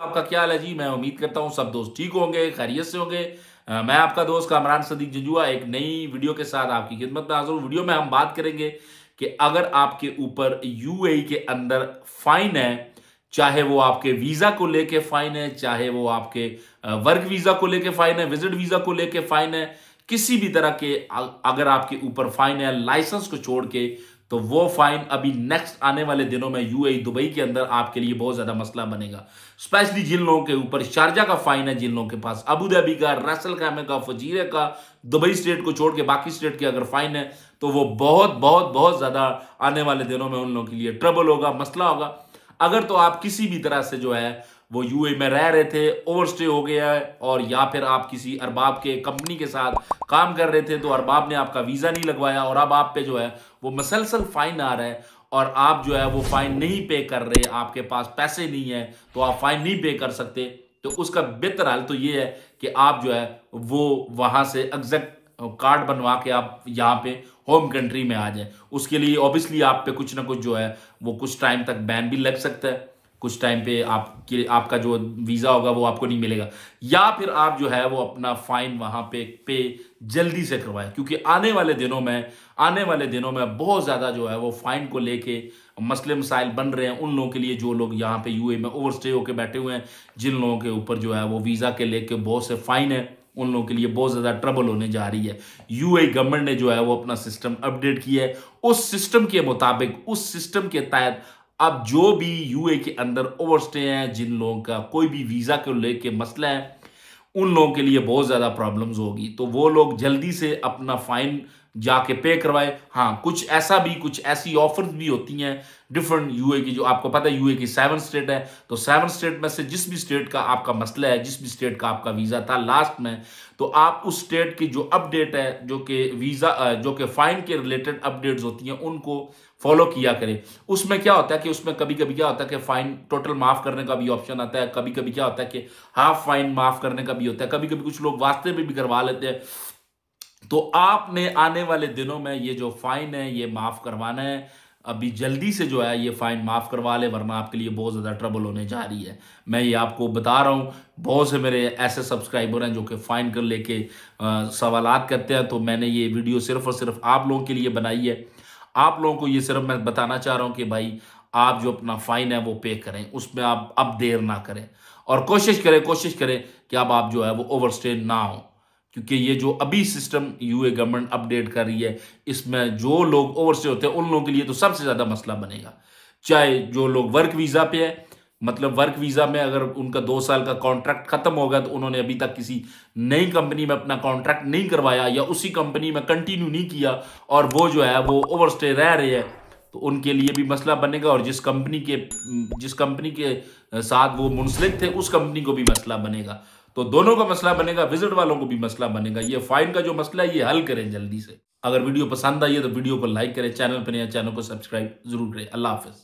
आपका क्या हाल है? जी, मैं उम्मीद करता हूँ सब दोस्त ठीक होंगे, खैरियत से होंगे। मैं आपका दोस्त कामरान सदीक जजुआ एक नई वीडियो के साथ आपकी खिदमत में हाजिर वीडियो में हम बात करेंगे कि अगर आपके ऊपर यूएई के अंदर फाइन है, चाहे वो आपके वीज़ा को लेके फाइन है, चाहे वो आपके वर्क वीज़ा को लेके फाइन है, विज़िट वीज़ा को लेके फाइन है, किसी भी तरह के अगर आपके ऊपर फाइन है, लाइसेंस को छोड़ के तो वो फाइन अभी नेक्स्ट आने वाले दिनों में यूएई दुबई के अंदर आपके लिए बहुत ज़्यादा मसला बनेगा। स्पेशली जिन लोगों के ऊपर शारजा का फाइन है, जिन लोगों के पास अबू धाबी का रसल खामे का फजीरे का, दुबई स्टेट को छोड़ के बाकी स्टेट के अगर फाइन है तो वो बहुत बहुत बहुत ज़्यादा आने वाले दिनों में उन लोगों के लिए ट्रबल होगा, मसला होगा। अगर तो आप किसी भी तरह से जो है वो यूए में रह रहे थे ओवरस्टे हो गया है, और या फिर आप किसी अरबाब के कंपनी के साथ काम कर रहे थे तो अरबाब ने आपका वीज़ा नहीं लगवाया, और अब आप पे जो है, वो मसलसल फाइन आ रहा है, और आप जो है, वो फाइन नहीं पे कर रहे, आपके पास पैसे नहीं है तो आप फाइन नहीं पे कर सकते। तो उसका बेहतर हाल तो ये है कि आप जो है, वो वहाँ से एग्जैक्ट कार्ड बनवा के आप यहाँ पे होम कंट्री में आ जाए। उसके लिए ऑब्वियसली आप पे कुछ ना कुछ जो है, वो कुछ टाइम तक बैन भी लग सकता है। कुछ टाइम पे आपके, आपका जो वीज़ा होगा, वो आपको नहीं मिलेगा। या फिर आप जो है, वो अपना फाइन वहाँ पे पे जल्दी से करवाएँ। क्योंकि आने वाले दिनों में, आने वाले दिनों में बहुत ज़्यादा जो है, वो फाइन को लेके मसले मसाइल बन रहे हैं। उन लोगों के लिए जो लोग यहाँ पे यूए में ओवर स्टे होकर बैठे हुए हैं, जिन लोगों के ऊपर जो है, वो वीज़ा के लेके बहुत से फाइन है, उन लोगों के लिए बहुत ज़्यादा ट्रबल होने जा रही है। यूए गवर्नमेंट ने जो है, वो अपना सिस्टम अपडेट किया है। उस सिस्टम के मुताबिक, उस सिस्टम के तहत अब जो भी यूए के अंदर ओवरस्टे हैं, जिन लोगों का कोई भी वीज़ा को लेके मसला है, उन लोगों के लिए बहुत ज़्यादा प्रॉब्लम्स होगी। तो वो लोग जल्दी से अपना फाइन जाके पे करवाए। हाँ कुछ ऐसा भी, कुछ ऐसी ऑफर्स भी होती हैं डिफरेंट यूए की जो आपको पता है यूए की सेवन स्टेट है। तो सेवन स्टेट में से जिस भी स्टेट का आपका मसला है, जिस भी स्टेट का आपका वीज़ा था लास्ट में तो आप उस स्टेट की जो अपडेट है, जो कि वीज़ा जो कि फाइन के रिलेटेड अपडेट्स होती हैं, उनको फॉलो किया करें। उसमें क्या होता है कि उसमें कभी कभी क्या होता है कि फाइन टोटल माफ़ करने का भी ऑप्शन आता है। कभी कभी क्या होता है कि हाफ़ फाइन माफ़ करने का भी होता है। कभी कभी कुछ लोग वास्ते में भी करवा लेते हैं। तो आपने आने वाले दिनों में ये जो फाइन है, ये माफ़ करवाना है। अभी जल्दी से जो है, ये फाइन माफ़ करवा ले, वरना आपके लिए बहुत ज़्यादा ट्रबल होने जा रही है। मैं ये आपको बता रहा हूँ, बहुत से मेरे ऐसे सब्सक्राइबर हैं जो कि फ़ाइन कर लेके सवाल करते हैं। तो मैंने ये वीडियो सिर्फ़ और सिर्फ़ आप लोगों के लिए बनाई है। आप लोगों को ये सिर्फ़ मैं बताना चाह रहा हूँ कि भाई, आप जो अपना फ़ाइन है वो पे करें, उसमें आप अब देर ना करें। और कोशिश करें कोशिश करें कि अब आप जो है वो ओवर ना हो। क्योंकि ये जो अभी सिस्टम यूए गवर्नमेंट अपडेट कर रही है, इसमें जो लोग ओवरस्टे होते हैं, उन लोगों के लिए तो सबसे ज़्यादा मसला बनेगा। चाहे जो लोग वर्क वीज़ा पे है मतलब वर्क वीज़ा में अगर उनका दो साल का कॉन्ट्रैक्ट ख़त्म होगा तो उन्होंने अभी तक किसी नई कंपनी में अपना कॉन्ट्रैक्ट नहीं करवाया या उसी कंपनी में कंटिन्यू नहीं किया, और वो जो है, वो ओवरस्टे रह रहे हैं तो उनके लिए भी मसला बनेगा, और जिस कंपनी के, जिस कंपनी के साथ वो मुंसलिक थे, उस कंपनी को भी मसला बनेगा। तो दोनों का मसला बनेगा विज़िट वालों को भी मसला बनेगा। ये फाइन का जो मसला है, ये हल करें जल्दी से। अगर वीडियो पसंद आई है तो वीडियो को लाइक करें चैनल पर नया चैनल को सब्सक्राइब ज़रूर करें। अल्लाह हाफिज़।